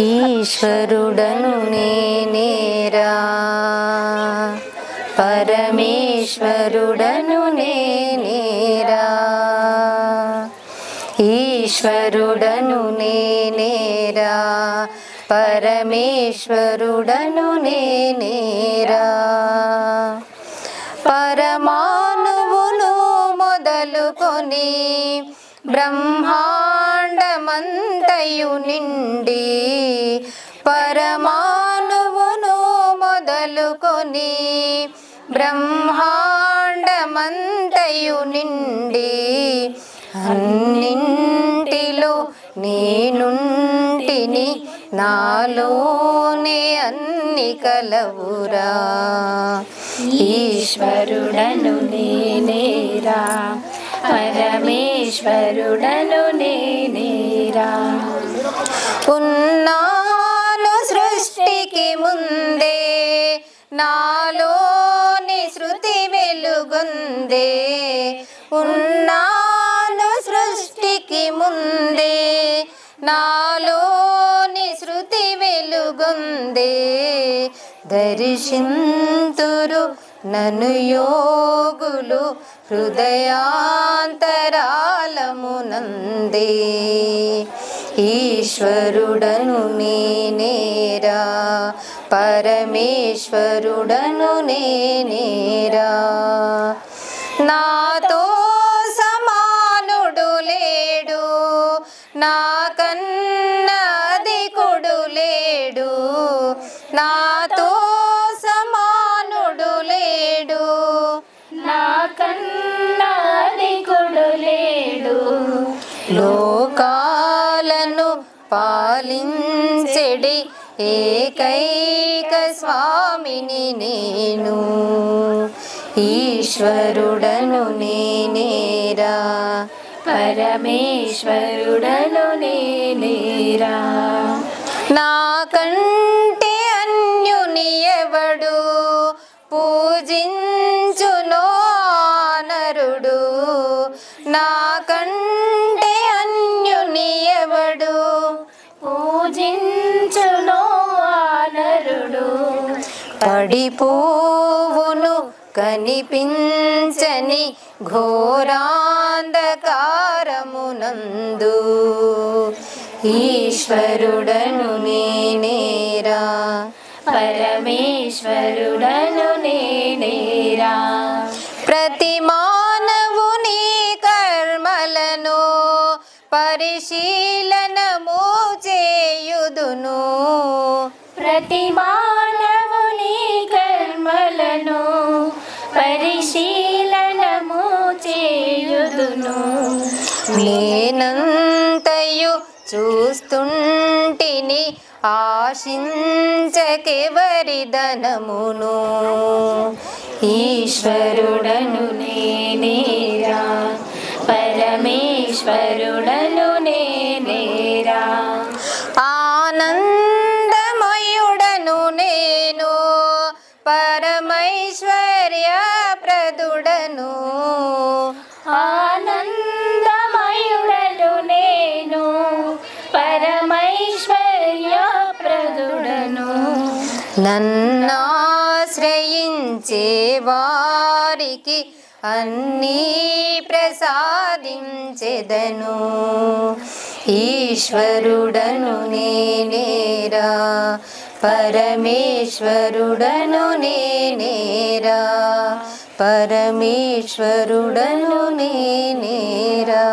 ఈశ్వరుడను నేనేరా పరమేశ్వరుడను నేనేరా ఈశ్వరుడను నేనేరా పరమేశ్వరుడను నేనేరా పరమానువును మొదలుకొని బ్రహ్మాండమంతయు నిండి పరమాణువును మొదలుకొని బ్రహ్మాండమంతయు నిండి అన్నింటిలో నేనుంటిని నాలోనే అన్ని కలవురా. ఈశ్వరుడను నేనేరా. పరమేశ్వరుడను నేనేరా ఉన్నాను సృష్టికి ముందే నాలోని శృతి వెలుగుందే. ఉన్నాను సృష్టికి ముందే నాలోని శృతి వెలుగుందే. దర్శింతురు నను యోగులు హృదయాంతరాలమునందే ఈశ్వరుడను నేనేరా పరమేశ్వరుడను నేనేరా నాతో సమానుడు లేడు నాకన్నా అధికుడు లేడు నా పాలించెడి ఏకైక స్వామిని నేను. ఈశ్వరుడను నేనేరా పరమేశ్వరుడను నేనేరా నాకంటే అన్యుని పడిపోవును కనిపించని ఘోరాంధకారమునందు. ఈశ్వరుడను నేనేరా పరమేశ్వరుడను నేనేరా. ప్రతి మానవుని కర్మలను పరిశీలనము చేయుదును. ప్రతిమా పరిశీలనము చేయుదును. నేనంతయు చూస్తుంటిని ఆశించకెవరి ధనమును ఈశ్వరుడను నేనేరా పరమేశ్వరుడను నేనేరా ఆనంద నన్నాశ్రయించే వారికి అన్నీ ప్రసాదించెదను ఈశ్వరుడను నేనేరా పరమేశ్వరుడను నేనేరా పరమేశ్వరుడను నేనేరా